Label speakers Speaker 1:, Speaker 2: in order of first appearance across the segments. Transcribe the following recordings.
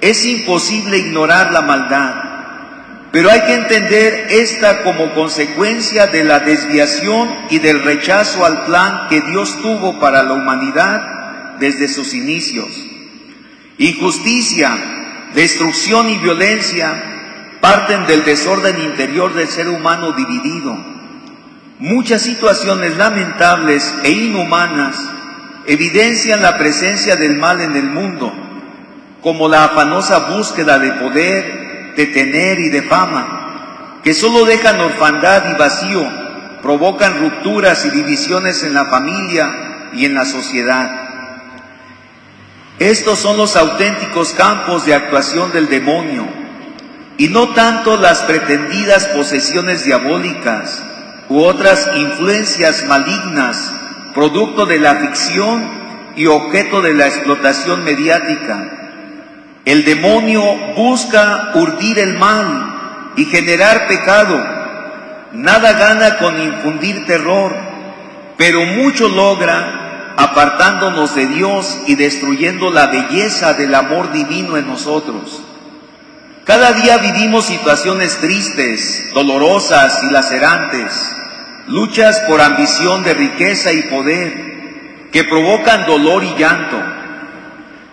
Speaker 1: Es imposible ignorar la maldad, pero hay que entender esta como consecuencia de la desviación y del rechazo al plan que Dios tuvo para la humanidad desde sus inicios. Injusticia, destrucción y violencia parten del desorden interior del ser humano dividido. Muchas situaciones lamentables e inhumanas evidencian la presencia del mal en el mundo, como la afanosa búsqueda de poder, de tener y de fama, que solo dejan orfandad y vacío, provocan rupturas y divisiones en la familia y en la sociedad. Estos son los auténticos campos de actuación del demonio, y no tanto las pretendidas posesiones diabólicas u otras influencias malignas, producto de la ficción y objeto de la explotación mediática. El demonio busca urdir el mal y generar pecado. Nada gana con infundir terror, pero mucho logra apartándonos de Dios y destruyendo la belleza del amor divino en nosotros. Cada día vivimos situaciones tristes, dolorosas y lacerantes, luchas por ambición de riqueza y poder que provocan dolor y llanto.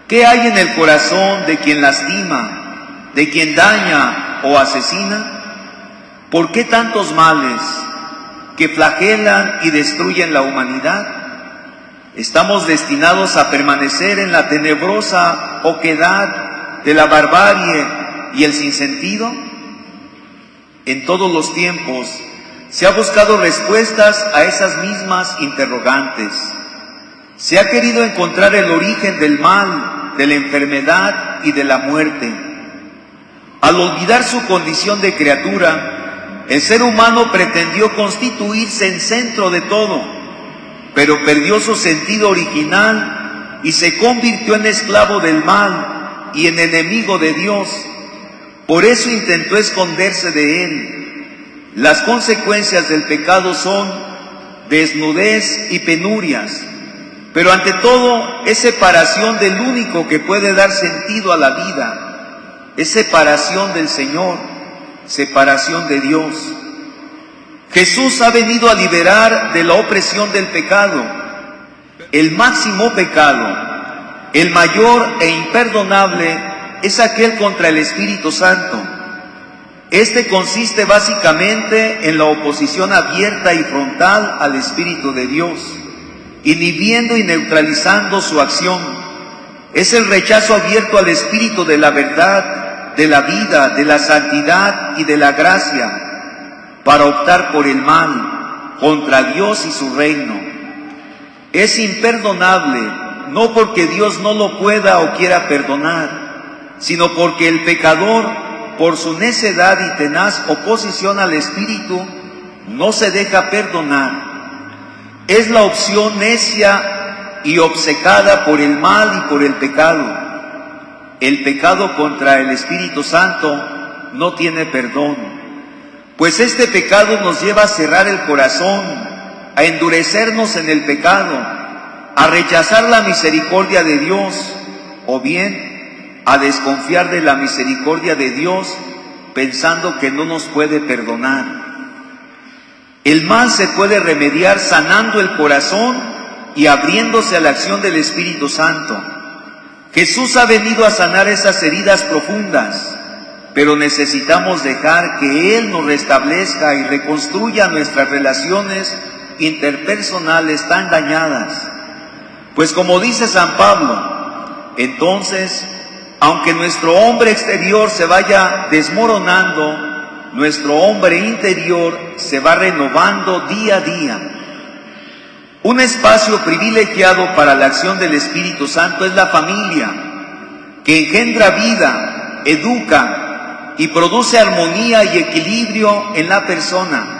Speaker 1: ¿Qué hay en el corazón de quien lastima, de quien daña o asesina? ¿Por qué tantos males que flagelan y destruyen la humanidad? Estamos destinados a permanecer en la tenebrosa oquedad de la barbarie y el sinsentido? En todos los tiempos se ha buscado respuestas a esas mismas interrogantes. Se ha querido encontrar el origen del mal, de la enfermedad y de la muerte. Al olvidar su condición de criatura, el ser humano pretendió constituirse en centro de todo, pero perdió su sentido original y se convirtió en esclavo del mal y en enemigo de Dios por eso intentó esconderse de él. Las consecuencias del pecado son desnudez y penurias, pero ante todo es separación del único que puede dar sentido a la vida, es separación del Señor, separación de Dios. Jesús ha venido a liberar de la opresión del pecado, el máximo pecado, el mayor e imperdonable es aquel contra el Espíritu Santo. Este consiste básicamente en la oposición abierta y frontal al Espíritu de Dios, inhibiendo y neutralizando su acción. Es el rechazo abierto al Espíritu de la verdad, de la vida, de la santidad y de la gracia, para optar por el mal, contra Dios y su reino. Es imperdonable, no porque Dios no lo pueda o quiera perdonar, sino porque el pecador, por su necedad y tenaz oposición al Espíritu, no se deja perdonar. Es la opción necia y obcecada por el mal y por el pecado. El pecado contra el Espíritu Santo no tiene perdón, pues este pecado nos lleva a cerrar el corazón, a endurecernos en el pecado, a rechazar la misericordia de Dios, o bien a desconfiar de la misericordia de Dios pensando que no nos puede perdonar. El mal se puede remediar sanando el corazón y abriéndose a la acción del Espíritu Santo. Jesús ha venido a sanar esas heridas profundas, pero necesitamos dejar que Él nos restablezca y reconstruya nuestras relaciones interpersonales tan dañadas. Pues como dice San Pablo, entonces aunque nuestro hombre exterior se vaya desmoronando, nuestro hombre interior se va renovando día a día. Un espacio privilegiado para la acción del Espíritu Santo es la familia, que engendra vida, educa y produce armonía y equilibrio en la persona.